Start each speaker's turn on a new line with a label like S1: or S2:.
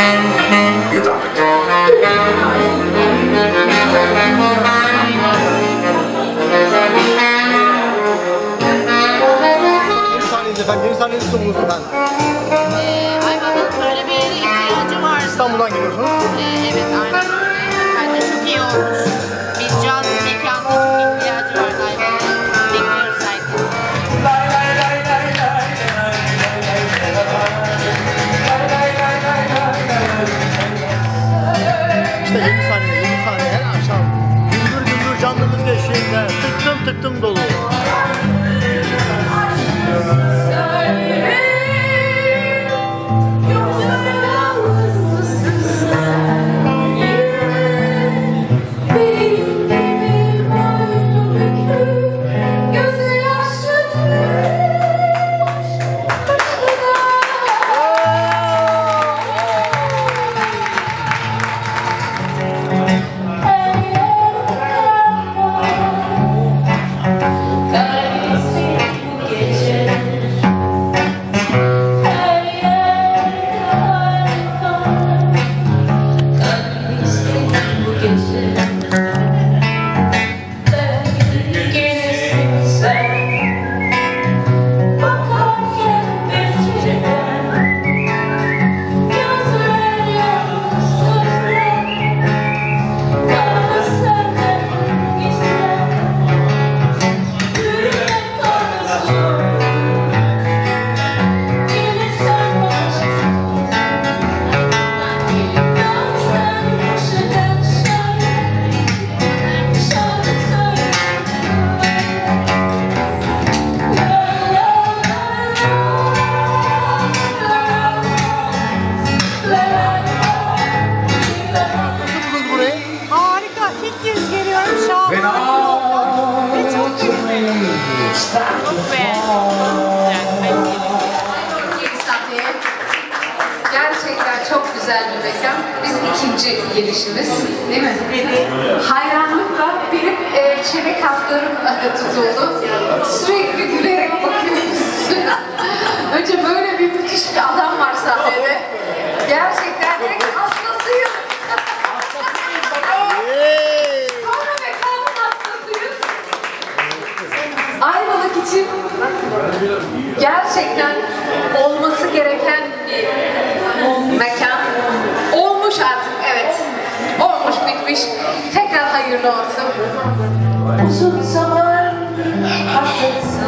S1: You
S2: dump it. efendim. Yeni sahnenizi sunuyoruz efendim. Ee, Ayvalık böyle bir yere ihtiyacı var.
S1: İstanbul'dan geliyorsunuz. Ee, evet aynen öyle. Bence çok iyi
S3: olmuş. 득점 득점도 Ve çok güzel.
S2: Çok beğendim.
S4: Yeni Gerçekten çok güzel bir mekan. Biz ikinci gelişimiz, değil mi? Hayranlıkla benim e, çene kaslarım tutuldu. Sürekli gülerek bakıyoruz. Gerçekten olması gereken bir mekan. Olmuş artık, evet. Olmuş, bitmiş. Tekrar hayırlı olsun.
S5: Uzun zaman hasretin